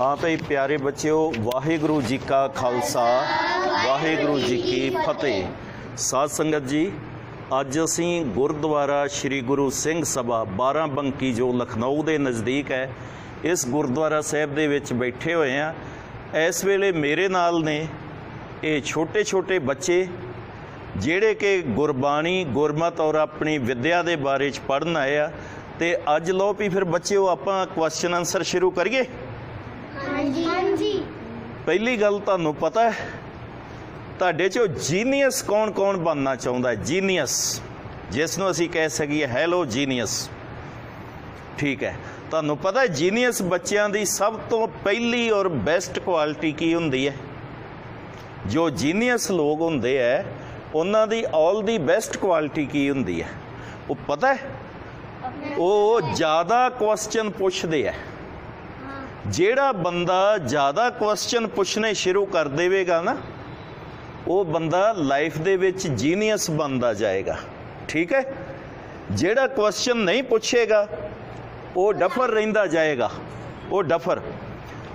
ਹਾਂ ਭਈ ਪਿਆਰੇ ਬੱਚਿਓ, ਵਾਹਿਗੁਰੂ ਜੀ ਕਾ ਖਾਲਸਾ, ਵਾਹਿਗੁਰੂ ਜੀ ਕੀ ਫਤਿਹ। ਸਾਧ ਸੰਗਤ ਜੀ, ਅੱਜ ਅਸੀਂ ਗੁਰਦੁਆਰਾ ਸ੍ਰੀ ਗੁਰੂ ਸਿੰਘ ਸਭਾ 12 ਬੰਕੀ ਜੋ ਲਖਨਊ ਦੇ ਨਜ਼ਦੀਕ ਹੈ, ਇਸ ਗੁਰਦੁਆਰਾ ਸਾਹਿਬ ਦੇ ਵਿੱਚ ਬੈਠੇ ਹੋਏ ਆ ਇਸ ਵੇਲੇ ਮੇਰੇ ਨਾਲ ਨੇ ਇਹ ਛੋਟੇ ਛੋਟੇ ਬੱਚੇ, ਜਿਹੜੇ ਕਿ ਗੁਰਬਾਣੀ, ਗੁਰਮਤ ਔਰ ਆਪਣੀ ਵਿੱਦਿਆ ਦੇ ਬਾਰੇ ਚ ਪੜਨ ਆਏ ਆ। ਤੇ ਅੱਜ ਲੋ ਵੀ ਫਿਰ ਬੱਚਿਓ, ਆਪਾਂ ਕੁਐਸਚਨ ਆਨਸਰ ਸ਼ੁਰੂ ਕਰੀਏ। ਪਹਿਲੀ ਗੱਲ ਤੁਹਾਨੂੰ ਪਤਾ ਹੈ, ਤੁਹਾਡੇ ਚੋਂ ਜੀਨੀਅਸ ਕੌਣ-ਕੌਣ ਬਣਨਾ ਚਾਹੁੰਦਾ ਹੈ? ਜੀਨੀਅਸ ਜਿਸ ਨੂੰ ਅਸੀਂ ਕਹਿ ਸਕੀਏ ਹੈਲੋ ਜੀਨੀਅਸ ਠੀਕ ਹੈ, ਤੁਹਾਨੂੰ ਪਤਾ ਹੈ ਜੀਨੀਅਸ ਬੱਚਿਆਂ ਦੀ ਸਭ ਤੋਂ ਪਹਿਲੀ ਔਰ ਬੈਸਟ ਕੁਆਲਿਟੀ ਕੀ ਹੁੰਦੀ ਹੈ? ਜੋ ਜੀਨੀਅਸ ਲੋਕ ਹੁੰਦੇ ਹੈ, ਉਹਨਾਂ ਦੀ ਆਲ ਦੀ ਬੈਸਟ ਕੁਆਲਿਟੀ ਕੀ ਹੁੰਦੀ ਹੈ? ਉਹ ਪਤਾ ਹੈ? ਉਹ ਜ਼ਿਆਦਾ ਕੁਐਸਚਨ ਪੁੱਛਦੇ ਹੈ। ਜਿਹੜਾ ਬੰਦਾ ਜ਼ਿਆਦਾ ਕੁਐਸਚਨ ਪੁੱਛਣੇ ਸ਼ੁਰੂ ਕਰ ਦੇਵੇਗਾ ਨਾ ਉਹ ਬੰਦਾ ਲਾਈਫ ਦੇ ਵਿੱਚ ਜੀਨੀਅਸ ਬਣਦਾ ਜਾਏਗਾ। ਠੀਕ ਹੈ? ਜਿਹੜਾ ਕੁਐਸਚਨ ਨਹੀਂ ਪੁੱਛੇਗਾ ਉਹ ਡਫਰ ਰਹਿੰਦਾ ਜਾਏਗਾ। ਉਹ ਡਫਰ।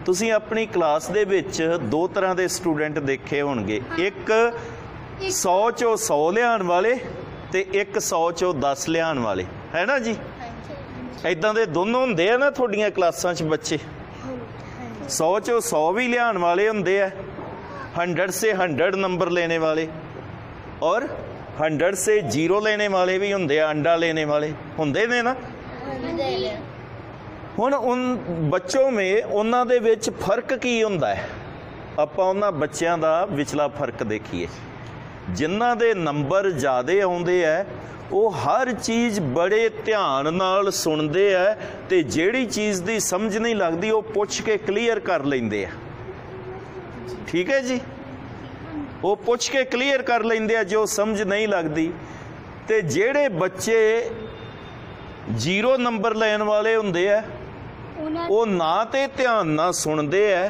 ਤੁਸੀਂ ਆਪਣੀ ਕਲਾਸ ਦੇ ਵਿੱਚ ਦੋ ਤਰ੍ਹਾਂ ਦੇ ਸਟੂਡੈਂਟ ਦੇਖੇ ਹੋਣਗੇ। ਇੱਕ 100 ਚੋਂ 100 ਲਿਆਉਣ ਵਾਲੇ ਤੇ ਇੱਕ 100 ਚੋਂ 10 ਲਿਆਉਣ ਵਾਲੇ। ਹੈ ਨਾ ਜੀ? ਐਦਾਂ ਦੇ ਦੋਨੋਂ ਹੁੰਦੇ ਆ ਨਾ ਤੁਹਾਡੀਆਂ ਕਲਾਸਾਂ 'ਚ ਬੱਚੇ। 100 ਚੋਂ 100 भी ਲਿਆਉਣ ਵਾਲੇ ਹੁੰਦੇ ਆ 100 से 100 ਨੰਬਰ ਲੈਣੇ ਵਾਲੇ और 100 से 0 ਲੈਣੇ ਵਾਲੇ ਵੀ ਹੁੰਦੇ ਆ ਅੰਡਾ ਲੈਣੇ ਵਾਲੇ ਹੁੰਦੇ ਨੇ ਨਾ ਹੁਣ ਉਨ ਬੱਚੋਂ ਮੇ ਉਹਨਾਂ ਦੇ ਵਿੱਚ ਫਰਕ ਕੀ ਹੁੰਦਾ ਹੈ ਆਪਾਂ ਉਹਨਾਂ ਬੱਚਿਆਂ ਦਾ ਵਿਚਲਾ ਫਰਕ ਦੇਖੀਏ ਜਿਨ੍ਹਾਂ ਦੇ ਨੰਬਰ ਜ਼ਿਆਦੇ ਆਉਂਦੇ ਆ ਉਹ ਹਰ ਚੀਜ਼ ਬੜੇ ਧਿਆਨ ਨਾਲ ਸੁਣਦੇ ਆ ਤੇ ਜਿਹੜੀ ਚੀਜ਼ ਦੀ ਸਮਝ ਨਹੀਂ ਲੱਗਦੀ ਉਹ ਪੁੱਛ ਕੇ ਕਲੀਅਰ ਕਰ ਲੈਂਦੇ ਆ। ਠੀਕ ਹੈ ਜੀ? ਉਹ ਪੁੱਛ ਕੇ ਕਲੀਅਰ ਕਰ ਲੈਂਦੇ ਆ ਜੋ ਸਮਝ ਨਹੀਂ ਲੱਗਦੀ। ਤੇ ਜਿਹੜੇ ਬੱਚੇ ਜ਼ੀਰੋ ਨੰਬਰ ਲੈਣ ਵਾਲੇ ਹੁੰਦੇ ਆ ਉਹ ਨਾ ਤੇ ਧਿਆਨ ਨਾਲ ਸੁਣਦੇ ਆ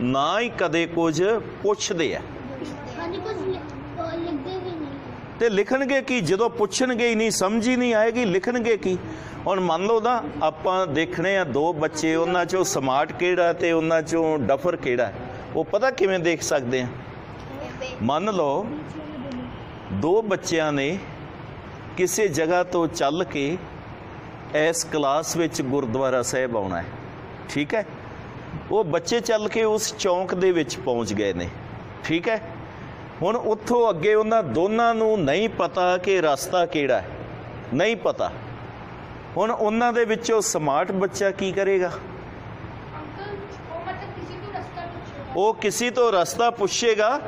ਨਾ ਹੀ ਕਦੇ ਕੁਝ ਪੁੱਛਦੇ ਆ ਹਾਂਜੀ ਕੁਝ ਲਿ- ਉਹ ਲਿਖਦੇ ਵੀ ਨਹੀਂ ਤੇ ਲਿਖਣਗੇ ਕੀ? ਜਦੋਂ ਪੁੱਛਣਗੇ ਹੀ ਨਹੀਂ, ਸਮਝ ਹੀ ਨਹੀਂ ਆਏਗੀ, ਲਿਖਣਗੇ ਕੀ? ਹੁਣ ਮੰਨ ਲਓ ਨਾ ਆਪਾਂ ਦੇਖਣੇ ਆ ਦੋ ਬੱਚੇ, ਉਹਨਾਂ ਚੋਂ ਸਮਾਰਟ ਕਿਹੜਾ ਤੇ ਉਹਨਾਂ ਚੋਂ ਡਫਰ ਕਿਹੜਾ? ਉਹ ਪਤਾ ਕਿਵੇਂ ਦੇਖ ਸਕਦੇ ਆ? ਮੰਨ ਲਓ ਦੋ ਬੱਚਿਆਂ ਨੇ ਕਿਸੇ ਜਗ੍ਹਾ ਤੋਂ ਚੱਲ ਕੇ ਇਸ ਕਲਾਸ ਵਿੱਚ ਗੁਰਦੁਆਰਾ ਸਾਹਿਬ ਆਉਣਾ ਹੈ। ਠੀਕ ਹੈ? ਉਹ ਬੱਚੇ ਚੱਲ ਕੇ ਉਸ ਚੌਂਕ ਦੇ ਵਿੱਚ ਪਹੁੰਚ ਗਏ ਨੇ। ਠੀਕ ਹੈ? ਹੁਣ ਉੱਥੋਂ ਅੱਗੇ ਉਹਨਾਂ ਦੋਨਾਂ ਨੂੰ ਨਹੀਂ ਪਤਾ ਕਿ ਰਸਤਾ ਕਿਹੜਾ ਹੈ। ਨਹੀਂ ਪਤਾ। ਹੁਣ ਉਹਨਾਂ ਦੇ ਵਿੱਚੋਂ ਸਮਾਰਟ ਬੱਚਾ ਕੀ ਕਰੇਗਾ? ਉਹ ਕਿਸੇ ਤੋਂ ਰਸਤਾ ਪੁੱਛੇਗਾ।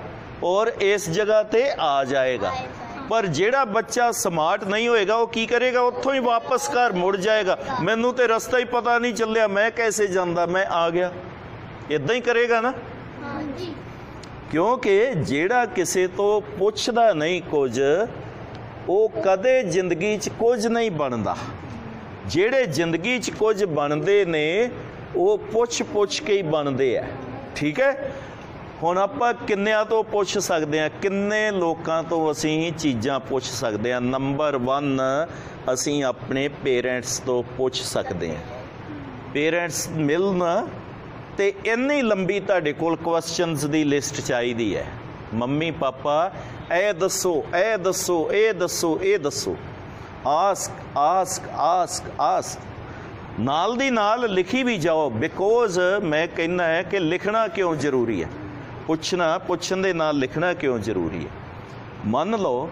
ਔਰ ਇਸ ਜਗ੍ਹਾ ਤੇ ਆ ਜਾਏਗਾ। ਪਰ ਜਿਹੜਾ ਬੱਚਾ ਸਮਾਰਟ ਨਹੀਂ ਹੋਏਗਾ ਉਹ ਕੀ ਕਰੇਗਾ? ਉੱਥੋਂ ਹੀ ਵਾਪਸ ਘਰ ਮੁੜ ਜਾਏਗਾ। ਮੈਨੂੰ ਤੇ ਰਸਤਾ ਹੀ ਪਤਾ ਨਹੀਂ ਚੱਲਿਆ। ਮੈਂ ਕੈਸੇ ਜਾਂਦਾ? ਮੈਂ ਆ ਗਿਆ। ਇਦਾਂ ਹੀ ਕਰੇਗਾ ਨਾ? ਕਿਉਂਕਿ ਜਿਹੜਾ ਕਿਸੇ ਤੋਂ ਪੁੱਛਦਾ ਨਹੀਂ ਕੁਝ, ਉਹ ਕਦੇ ਜ਼ਿੰਦਗੀ 'ਚ ਕੁਝ ਨਹੀਂ ਬਣਦਾ। ਜਿਹੜੇ ਜ਼ਿੰਦਗੀ 'ਚ ਕੁਝ ਬਣਦੇ ਨੇ, ਉਹ ਪੁੱਛ-ਪੁੱਛ ਕੇ ਹੀ ਬਣਦੇ ਆ। ਠੀਕ ਹੈ? ਹੁਣ ਆਪਾਂ ਕਿੰਨਿਆਂ ਤੋਂ ਪੁੱਛ ਸਕਦੇ ਆ ਕਿੰਨੇ ਲੋਕਾਂ ਤੋਂ ਅਸੀਂ ਚੀਜ਼ਾਂ ਪੁੱਛ ਸਕਦੇ ਆ ਨੰਬਰ 1 ਅਸੀਂ ਆਪਣੇ ਪੇਰੈਂਟਸ ਤੋਂ ਪੁੱਛ ਸਕਦੇ ਆ ਪੇਰੈਂਟਸ ਮਿਲਣ ਤੇ ਇੰਨੀ ਲੰਬੀ ਤੁਹਾਡੇ ਕੋਲ ਕੁਐਸਚਨਸ ਦੀ ਲਿਸਟ ਚਾਹੀਦੀ ਹੈ। ਮੰਮੀ, ਪਾਪਾ, ਇਹ ਦੱਸੋ ਇਹ ਦੱਸੋ ਇਹ ਦੱਸੋ ਇਹ ਦੱਸੋ। ਆਸਕ ਆਸਕ ਆਸਕ ਆਸਕ ਨਾਲ ਦੀ ਨਾਲ ਲਿਖੀ ਵੀ ਜਾਓ ਬਿਕੋਜ਼ ਮੈਂ ਕਹਿੰਦਾ ਹੈ ਕਿ ਲਿਖਣਾ ਕਿਉਂ ਜ਼ਰੂਰੀ ਹੈ? ਪੁੱਛਣਾ, ਪੁੱਛਣ ਦੇ ਨਾਲ ਲਿਖਣਾ ਕਿਉਂ ਜ਼ਰੂਰੀ ਹੈ? ਮੰਨ ਲਓ,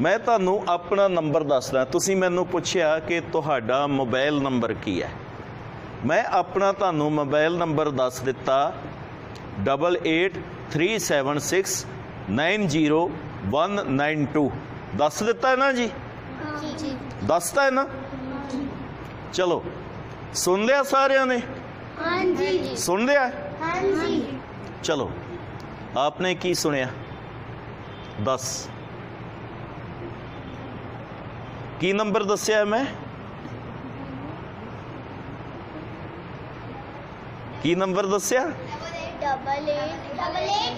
ਮੈਂ ਤੁਹਾਨੂੰ ਆਪਣਾ ਨੰਬਰ ਦੱਸਦਾ। ਤੁਸੀਂ ਮੈਨੂੰ ਪੁੱਛਿਆ ਕਿ ਤੁਹਾਡਾ ਮੋਬਾਈਲ ਨੰਬਰ ਕੀ ਹੈ? ਮੈਂ ਆਪਣਾ ਤੁਹਾਨੂੰ ਮੋਬਾਈਲ ਨੰਬਰ ਦੱਸ ਦਿੱਤਾ। 8837690192 ਦੱਸ ਦਿੱਤਾ ਹੈ ਨਾ ਜੀ? ਜੀ। ਦੱਸਤਾ ਹੈ ਨਾ? ਚਲੋ ਸੁਣ ਲਿਆ ਸਾਰਿਆਂ ਨੇ? ਹਾਂਜੀ। ਸੁਣ ਲਿਆ? ਹਾਂਜੀ। ਚਲੋ ਆਪਨੇ ਕੀ ਸੁਣਿਆ? 10 ਕੀ ਨੰਬਰ ਦੱਸਿਆ ਮੈਂ? ਕੀ ਨੰਬਰ ਦੱਸਿਆ? ਡਬਲ 8 ਡਬਲ 8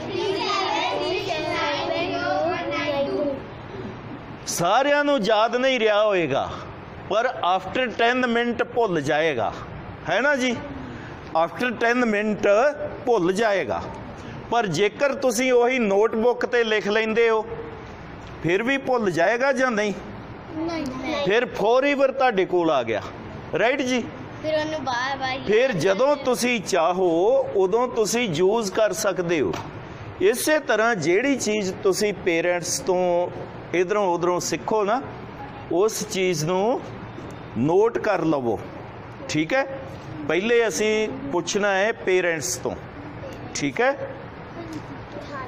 ਸਾਰਿਆਂ ਨੂੰ ਯਾਦ ਨਹੀਂ ਰਿਹਾ ਹੋਏਗਾ ਪਰ ਆਫਟਰ 10 ਮਿੰਟ ਭੁੱਲ ਜਾਏਗਾ। ਹੈ ਨਾ ਜੀ? ਆਫਟਰ 10 ਮਿੰਟ ਭੁੱਲ ਜਾਏਗਾ। ਪਰ ਜੇਕਰ ਤੁਸੀਂ ਉਹੀ ਨੋਟਬੁੱਕ ਤੇ ਲਿਖ ਲੈਂਦੇ ਹੋ ਫਿਰ ਵੀ ਭੁੱਲ ਜਾਏਗਾ ਜਾਂ ਨਹੀਂ? ਨਹੀਂ। ਫਿਰ ਫੋਰੀਵਰ ਤੁਹਾਡੇ ਕੋਲ ਆ ਗਿਆ। ਰਾਈਟ ਜੀ? ਫਿਰ ਉਹਨੂੰ ਬਾਰ ਬਾਰ ਫਿਰ ਜਦੋਂ ਤੁਸੀਂ ਚਾਹੋ ਉਦੋਂ ਤੁਸੀਂ ਯੂਜ਼ ਕਰ ਸਕਦੇ ਹੋ। ਇਸੇ ਤਰ੍ਹਾਂ ਜਿਹੜੀ ਚੀਜ਼ ਤੁਸੀਂ ਪੇਰੈਂਟਸ ਤੋਂ ਇਧਰੋਂ ਉਧਰੋਂ ਸਿੱਖੋ ਨਾ ਉਸ ਚੀਜ਼ ਨੂੰ ਨੋਟ ਕਰ ਲਵੋ। ਠੀਕ ਹੈ? ਪਹਿਲੇ ਅਸੀਂ ਪੁੱਛਣਾ ਹੈ ਪੇਰੈਂਟਸ ਤੋਂ। ਠੀਕ ਹੈ?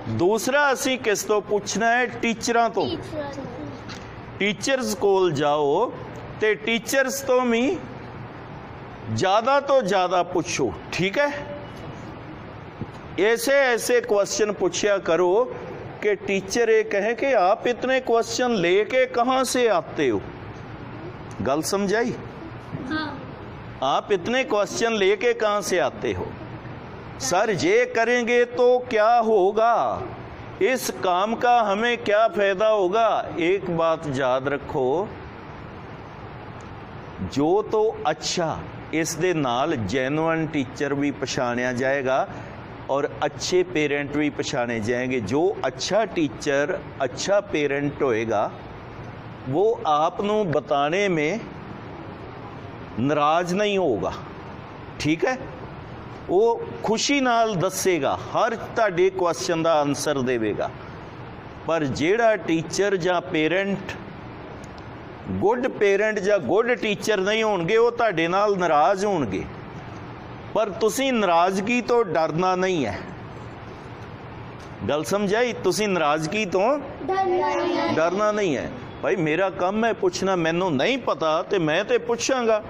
ਦੂਸਰਾ ਅਸੀਂ ਕਿਸ ਤੋਂ ਪੁੱਛਣਾ ਹੈ? ਟੀਚਰਾਂ ਤੋਂ। ਟੀਚਰਸ ਕੋਲ ਜਾਓ ਤੇ ਟੀਚਰਸ ਤੋਂ ਵੀ ज़्यादा तो ज़्यादा पूछो ठीक है? ऐसे ऐसे क्वेश्चन पूछा करो कि टीचर ये कहे कि आप इतने क्वेश्चन लेके कहा से आते हो? गल समझाई? हाँ। आप इतने क्वेश्चन लेके कहा से आते हो? सर ये करेंगे तो क्या होगा? इस काम का हमें क्या फ़ायदा होगा? एक बात याद रखो जो तो अच्छा ਇਸ ਦੇ ਨਾਲ ਜੈਨੂਇਨ ਟੀਚਰ ਵੀ ਪਛਾਣਿਆ ਜਾਏਗਾ और अच्छे पेरेंट भी पछाने जाएंगे जो अच्छा टीचर अच्छा पेरेंट होएगा वो आपनों बताने में ਨਾਰਾਜ਼ ਨਹੀਂ ਹੋਊਗਾ ਠੀਕ ਹੈ ਉਹ ਖੁਸ਼ੀ ਨਾਲ ਦੱਸੇਗਾ ਹਰ ਤੁਹਾਡੇ ਕੁਐਸਚਨ ਦਾ ਆਨਸਰ ਦੇਵੇਗਾ ਪਰ ਜਿਹੜਾ ਟੀਚਰ ਜਾਂ ਪੇਰੈਂਟ ਗੁੱਡ ਪੇਰੈਂਟ ਜਾਂ ਗੁੱਡ ਟੀਚਰ ਨਹੀਂ ਹੋਣਗੇ ਉਹ ਤੁਹਾਡੇ ਨਾਲ ਨਾਰਾਜ਼ ਹੋਣਗੇ ਪਰ ਤੁਸੀਂ ਨਾਰਾਜ਼ਗੀ ਤੋਂ ਡਰਨਾ ਨਹੀਂ ਹੈ ਗੱਲ ਸਮਝਾਈ ਤੁਸੀਂ ਨਾਰਾਜ਼ਗੀ ਤੋਂ ਡਰਨਾ ਨਹੀਂ ਹੈ ਭਾਈ ਮੇਰਾ ਕੰਮ ਹੈ ਪੁੱਛਣਾ ਮੈਨੂੰ नहीं पता तो मैं तो पूछांगा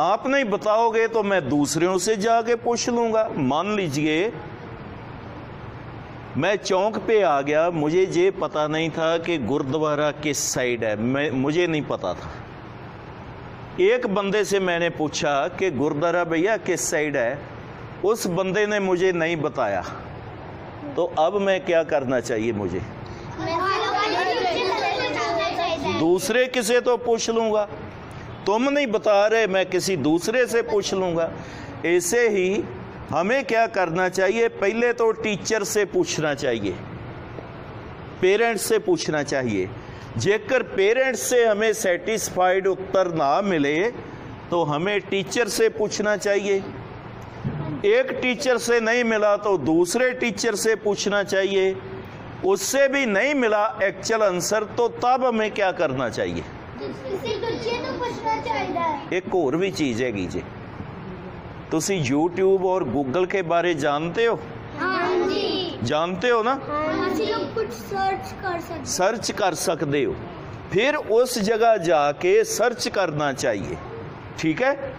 आप नहीं बताओगे तो मैं दूसरों से जाके पूछ लूंगा मान लीजिए मैं चौक पे आ गया, मुझे ये पता नहीं था कि गुरुद्वारा किस साइड है। मैं, मुझे नहीं पता था। एक बंदे से मैंने पूछा कि गुरुद्वारा भैया किस साइड है? उस बंदे ने मुझे नहीं बताया। तो अब मैं क्या करना चाहिए मुझे? दूसरे किसे तो पूछ लूँगा? तुम नहीं बता रहे, मैं किसी दूसरे से पूछ लूँगा। ऐसे ही हमें क्या करना चाहिए? पहले तो टीचर से पूछना चाहिए। पेरेंट्स से पूछना चाहिए। जेकर पेरेंट्स से हमें सेटिस्फाइड उत्तर ना मिले तो हमें टीचर से पूछना चाहिए। एक टीचर से नहीं मिला तो दूसरे टीचर से पूछना चाहिए। उससे भी नहीं मिला एक्चुअल आंसर तो तब हमें क्या करना चाहिए? एक और भी चीज़ हैगी जी ਤੁਸੀਂ YouTube और Google के बारे जानते हो? जानते हो ना? कुछ सर्च कर सकते सर्च कर सकते हो। फिर उस जगह जाके सर्च करना चाहिए। ठीक है?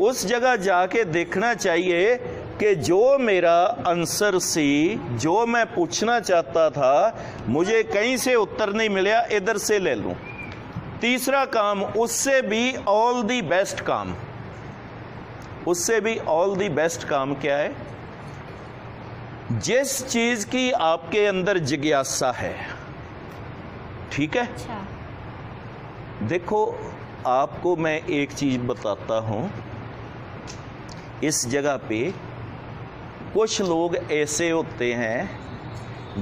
उस जगह जाके देखना चाहिए कि जो मेरा आंसर सी जो मैं पूछना चाहता था मुझे कहीं से उत्तर नहीं मिला इधर से ले लूँ। तीसरा काम उससे भी ऑल दी बेस्ट काम। उससे भी ऑल दी बेस्ट काम क्या है? जिस चीज़ की आपके अंदर जिज्ञासा है ठीक है? अच्छा। देखो आपको मैं एक चीज़ बताता हूँ। इस जगह पे कुछ लोग ऐसे होते हैं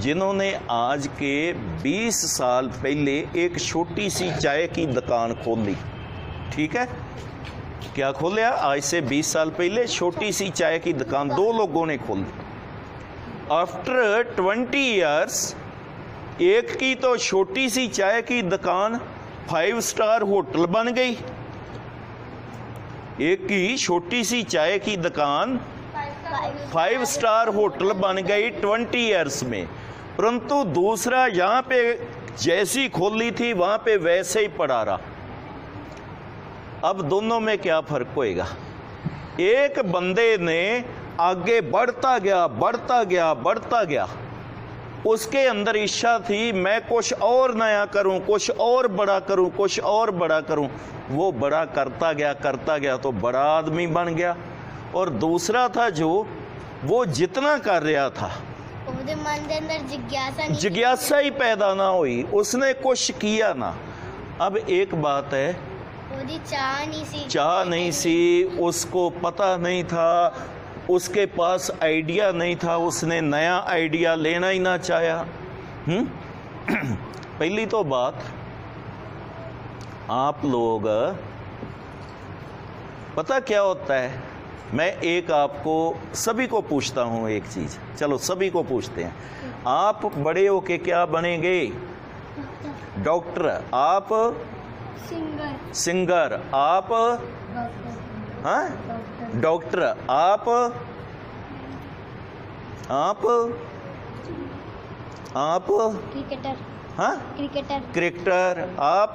जिन्होंने आज के 20 साल पहले एक छोटी सी चाय की दुकान खोली ठीक है? क्या खोलिया? आज से 20 साल पहले छोटी सी चाय की दुकान दो लोगों ने खोली आफ्टर 20 इयर्स एक की तो छोटी सी चाय की दुकान फाइव स्टार होटल बन गई। एक की छोटी सी चाय की दुकान फाइव स्टार होटल बन गई ट्वेंटी इयर्स में। परंतु दूसरा यहाँ पे जैसी खोली थी, वहाँ पे वैसे ही पड़ा रहा। अब दोनों में क्या फ़र्क होएगा? एक बंदे ने आगे बढ़ता गया बढ़ता गया बढ़ता गया। उसके अंदर इच्छा थी मैं कुछ और नया करूँ कुछ और बड़ा करूँ कुछ और बड़ा करूँ। वो बड़ा करता गया करता गया तो बड़ा आदमी बन गया। और दूसरा था जो वो जितना कर रहा था जिज्ञासा जिज्ञासा ही पैदा ना हुई उसने कुछ किया ना। अब एक बात है चाह नहीं सी। चाह नहीं सी उसको पता नहीं था उसके पास आइडिया नहीं था उसने नया आइडिया लेना ही ना चाहा। हम्म? पहली तो बात आप लोग पता क्या होता है? मैं एक आपको सभी को पूछता हूँ एक चीज़। चलो सभी को पूछते हैं। आप बड़े होके क्या बनेंगे? डॉक्टर। आप सिंगर। सिंगर। आप हाँ? डॉक्टर। आप आप आप क्रिकेटर। हाँ? क्रिकेटर। क्रिकेटर। आप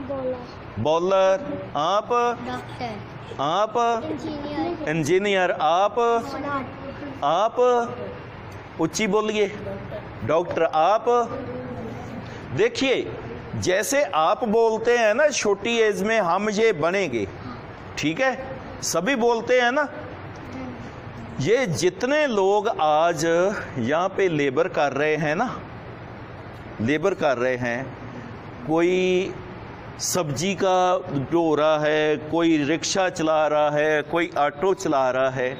बॉलर। बॉलर। आप डॉक्टर। आप इंजीनियर। आप आप उच्ची बोलिए। डॉक्टर। आप देखिए जैसे आप बोलते हैं ना, छोटी एज में हम ये बनेंगे, ठीक है? सभी बोलते हैं ना? ये जितने लोग आज यहाँ पे लेबर कर रहे हैं ना लेबर कर रहे हैं, कोई सब्ज़ी का रहा है, कोई रिक्शा चला रहा है, कोई ऑटो चला रहा है,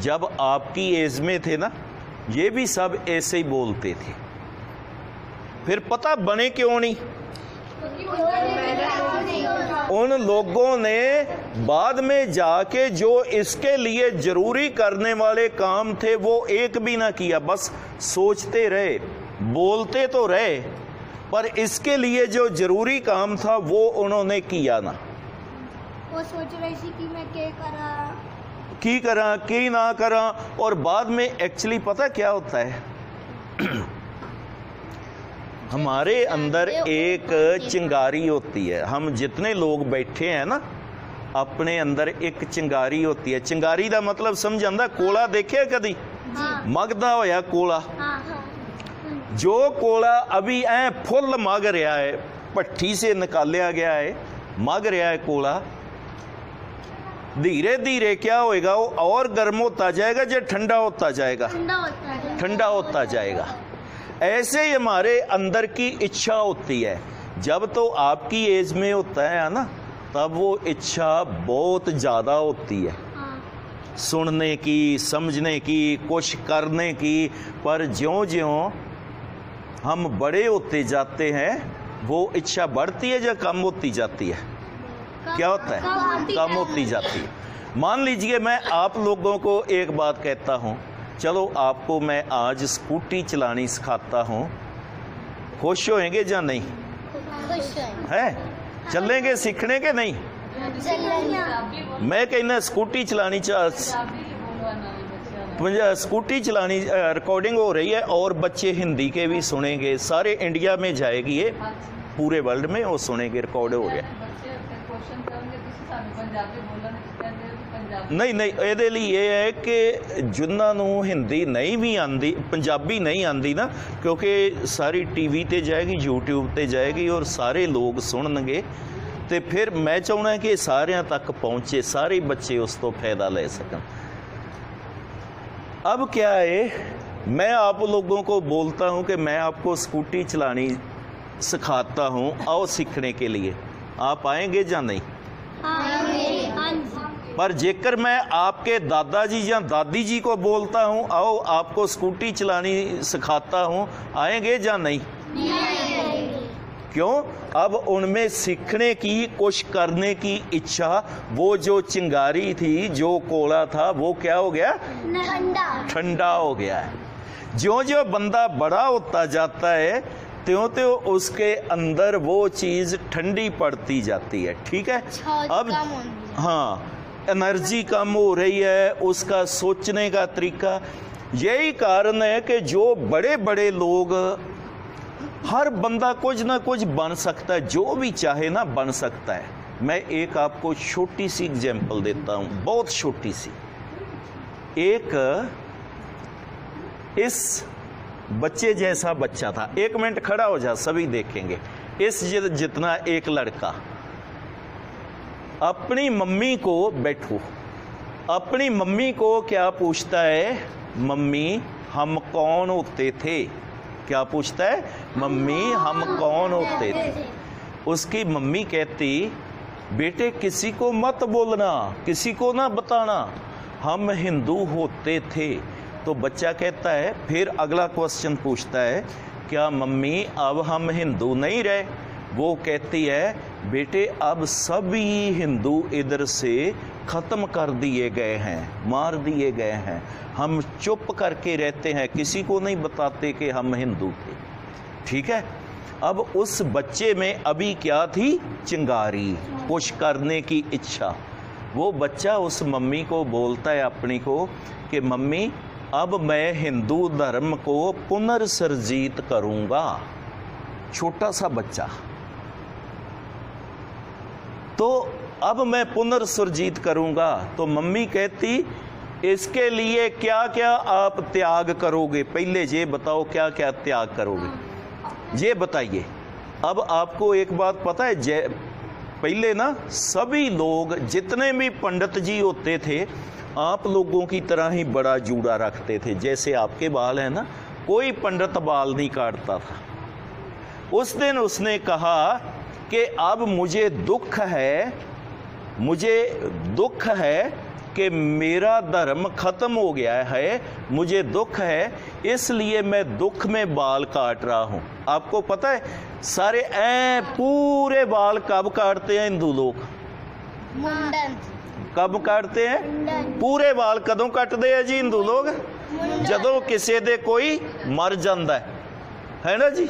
जब आपकी एज में थे ना, ये भी सब ऐसे ही बोलते थे। फिर पता बने क्यों नहीं? उन लोगों ने बाद में जाके जो इसके लिए ज़रूरी करने वाले काम थे वो एक भी ना किया। बस सोचते रहे बोलते तो रहे पर इसके लिए जो ज़रूरी काम था वो उन्होंने किया ना। वो सोच रही थी कि मैं क्या करा? की करा की ना करा और बाद में एक्चुअली पता क्या होता है? हमारे अंदर एक चिंगारी होती है हम जितने लोग बैठे हैं ना अपने अंदर एक चिंगारी होती है चिंगारी ਦਾ ਮਤਲਬ ਸਮਝ ਆਂਦਾ ਕੋਲਾ ਦੇਖਿਆ ਕਦੀ ਹਾਂ ਮਗਦਾ ਹੋਇਆ ਕੋਲਾ ਹਾਂ ਜੋ ਕੋਲਾ ਅਭੀ ਐ ਫੁੱਲ ਮਗ ਰਿਹਾ ਹੈ ਭੱਠੀ ਸੇ ਨਿਕਾਲਿਆ ਗਿਆ ਹੈ मग रहा है कोला धीरे धीरे क्या होएगा वो और गर्म होता जाएगा जो ठंडा होता जाएगा ਠੰਡਾ ਹੁੰਦਾ ਹੈ ठंडा होता जाएगा ऐसे ही हमारे अंदर की इच्छा होती है। जब तो आपकी एज में होता है ना तब वो इच्छा बहुत ज़्यादा होती है। सुनने की समझने की कुछ करने की पर ज्यों ज्यों हम बड़े होते जाते हैं वो इच्छा बढ़ती है या कम होती जाती है? क्या होता है? कम होती जाती है। मान लीजिए मैं आप लोगों को एक बात कहता हूँ। चलो आपको मैं आज स्कूटी चलानी सिखाता हूँ। खुश होएँगे या नहीं? है? चलेंगे सीखने के नहीं मैं कहना स्कूटी चलानी चाह स्कूटी चलानी रिकॉर्डिंग हो रही है और बच्चे हिंदी के भी सुनेंगे। सारे इंडिया में जाएगी ये। पूरे वर्ल्ड में वो सुनेंगे रिकॉर्ड हो गया ਨਹੀਂ ਨਹੀਂ ਇਹਦੇ ਲਈ ਇਹ ਹੈ ਕਿ ਜਿਨ੍ਹਾਂ ਨੂੰ ਹਿੰਦੀ ਨਹੀਂ ਵੀ ਆਂਦੀ ਪੰਜਾਬੀ ਨਹੀਂ ਆਂਦੀ ਨਾ ਕਿਉਂਕਿ ਸਾਰੀ ਟੀਵੀ ਤੇ ਜਾਏਗੀ YouTube ਤੇ ਜਾਏਗੀ ਔਰ ਸਾਰੇ ਲੋਕ ਸੁਣਨਗੇ ਤੇ ਫਿਰ ਮੈਂ ਚਾਹੁੰਦਾ ਕਿ ਇਹ ਸਾਰਿਆਂ ਤੱਕ ਪਹੁੰਚੇ ਸਾਰੇ ਬੱਚੇ ਉਸ ਤੋਂ ਫਾਇਦਾ ਲੈ ਸਕਣ अब क्या है मैं आप लोगों को बोलता हूं कि मैं आपको स्कूटी चलानी सिखाता हूं आओ सीखने के लिए आप आएंगे या नहीं ਹਾਂ ਹਾਂਜੀ पर जेकर मैं आपके दादाजी या दादी जी को बोलता हूँ आओ आपको स्कूटी चलानी सिखाता हूँ आएँगे या नहीं? क्यों? अब उनमें सीखने की कुछ करने की इच्छा वो जो चिंगारी थी जो कोला था वो क्या हो गया? ਠੰਡਾ ठंडा हो गया है। ज्यो ज्यो बंदा बड़ा होता जाता है त्यों त्यों उसके अंदर वो चीज़ ठंडी पड़ती जाती है ठीक है? अब है। एनर्जी कम हो रही है, उसका सोचने का तरीका। यही कारण है कि जो बड़े बड़े लोग, हर बंदा कुछ ना कुछ बन सकता है, जो भी चाहे ना बन सकता है। मैं एक आपको छोटी सी एग्जांपल देता हूँ, बहुत छोटी सी एक, इस बच्चे जैसा बच्चा था। एक मिनट खड़ा हो जा, सभी देखेंगे। इस जितना एक लड़का अपनी मम्मी को बैठो। अपनी मम्मी को क्या पूछता है? मम्मी, हम कौन होते थे? क्या पूछता है? मम्मी, हम कौन होते थे? उसकी मम्मी कहती, बेटे, किसी को मत बोलना, किसी को ना बताना। हम हिंदू होते थे। तो बच्चा कहता है, फिर अगला क्वेश्चन पूछता है, क्या मम्मी, अब हम हिंदू नहीं रहे? वो कहती है, बेटे, अब सभी हिंदू इधर से ख़त्म कर दिए गए हैं, मार दिए गए हैं। हम चुप करके रहते हैं, किसी को नहीं बताते कि हम हिंदू थे। ठीक है? अब उस बच्चे में अभी क्या थी? चिंगारी पुश करने की इच्छा। वो बच्चा उस मम्मी को बोलता है अपनी को कि, मम्मी, अब मैं हिंदू धर्म को पुनर्सर्जित करूँगा। छोटा सा बच्चा। तो अब मैं पुनर्सुरजीत करूँगा। तो मम्मी कहती, इसके लिए क्या क्या आप त्याग करोगे? पहले ये बताओ क्या क्या त्याग करोगे? ये बताइए। अब आपको एक बात पता है, जय, पहले ना, सभी लोग जितने भी पंडित जी होते थे, आप लोगों की तरह ही बड़ा जूड़ा रखते थे। जैसे आपके बाल है ना, कोई पंडित बाल नहीं काटता था। उस दिन उसने कहा कि अब मुझे दुख है मुझे दुख है कि मेरा धर्म खत्म हो गया है मुझे दुख है इसलिए मैं दुख में बाल काट रहा हूं आपको पता है सारे ऐ पूरे बाल कब काटते हैं हिंदू लोग मुंडन कब काटते हैं मुंडन ਪੂਰੇ ਵਾਲ ਕਦੋਂ ਕੱਟਦੇ ਆ ਜੀ ਹਿੰਦੂ ਲੋਕ ਜਦੋਂ ਕਿਸੇ ਦੇ ਕੋਈ ਮਰ ਜਾਂਦਾ ਹੈ ਹੈ ਨਾ ਜੀ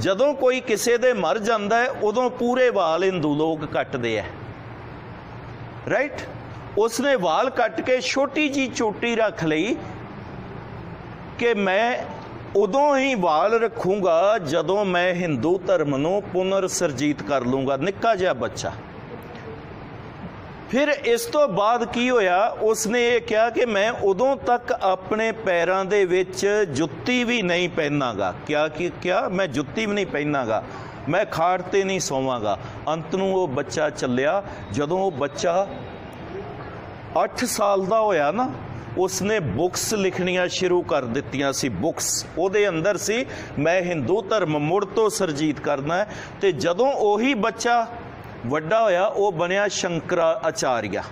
ਜਦੋਂ ਕੋਈ ਕਿਸੇ ਦੇ ਮਰ ਜਾਂਦਾ ਹੈ, ਉਦੋਂ ਪੂਰੇ ਵਾਲ ਹਿੰਦੂ ਲੋਕ ਕੱਟਦੇ ਆ। ਰਾਈਟ ਉਸਨੇ ਵਾਲ ਕੱਟ ਕੇ ਛੋਟੀ ਜੀ ਚੋਟੀ ਰੱਖ ਲਈ ਕਿ ਮੈਂ ਉਦੋਂ ਹੀ ਵਾਲ ਰੱਖੂੰਗਾ ਜਦੋਂ ਮੈਂ ਹਿੰਦੂ ਧਰਮ ਨੂੰ ਪੁਨਰ ਸਰਜੀਤ ਕਰ ਲੂੰਗਾ। ਨਿੱਕਾ ਜਿਹਾ ਬੱਚਾ। ਫਿਰ ਇਸ ਤੋਂ ਬਾਅਦ ਕੀ ਹੋਇਆ? ਉਸ ਨੇ ਇਹ ਕਿਹਾ ਕਿ ਮੈਂ ਉਦੋਂ ਤੱਕ ਆਪਣੇ ਪੈਰਾਂ ਦੇ ਵਿੱਚ ਜੁੱਤੀ ਵੀ ਨਹੀਂ ਪਹਿਨਾਂਗਾ। ਕਿਆ ਕਿ ਕਿਆ? ਮੈਂ ਜੁੱਤੀ ਵੀ ਨਹੀਂ ਪਹਿਨਾਂਗਾ। ਮੈਂ ਖਾੜ ਤੇ ਨਹੀਂ ਸੌਵਾਂਗਾ। ਅੰਤ ਨੂੰ ਉਹ ਬੱਚਾ ਚੱਲਿਆ। ਜਦੋਂ ਉਹ ਬੱਚਾ 8 ਸਾਲ ਦਾ ਹੋਇਆ ਨਾ, ਉਸਨੇ ਬੁੱਕਸ ਲਿਖਣੀਆਂ ਸ਼ੁਰੂ ਕਰ ਦਿੱਤੀਆਂ ਸੀ। ਬੁੱਕਸ ਉਹਦੇ ਅੰਦਰ ਸੀ, ਮੈਂ ਹਿੰਦੂ ਧਰਮ ਮੁੜ ਤੋਂ ਸਰਜੀਤ ਕਰਨਾ ਤੇ ਜਦੋਂ ਉਹੀ ਬੱਚਾ ਵੱਡਾ ਹੋਇਆ, ਉਹ ਬਣਿਆ ਸ਼ੰਕਰਾ ਆਚਾਰੀਆ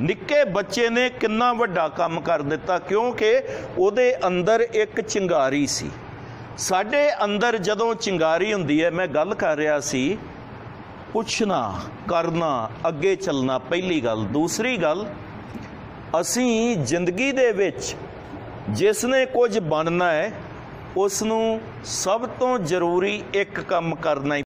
ਨਿੱਕੇ ਬੱਚੇ ਨੇ ਕਿੰਨਾ ਵੱਡਾ ਕੰਮ ਕਰ ਦਿੱਤਾ, ਕਿਉਂਕਿ ਉਹਦੇ ਅੰਦਰ ਇੱਕ ਚਿੰਗਾਰੀ ਸੀ। ਸਾਡੇ ਅੰਦਰ ਜਦੋਂ ਚਿੰਗਾਰੀ ਹੁੰਦੀ ਹੈ, ਮੈਂ ਗੱਲ ਕਰ ਰਿਹਾ ਸੀ, ਪੁੱਛਣਾ, ਕਰਨਾ, ਅੱਗੇ ਚੱਲਣਾ, ਪਹਿਲੀ ਗੱਲ। ਦੂਸਰੀ ਗੱਲ, ਅਸੀਂ ਜ਼ਿੰਦਗੀ ਦੇ ਵਿੱਚ ਜਿਸ ਨੇ ਕੁਝ ਬਣਨਾ ਹੈ, ਉਸ ਨੂੰ ਸਭ ਤੋਂ ਜ਼ਰੂਰੀ ਇੱਕ ਕੰਮ ਕਰਨਾ ਹੀ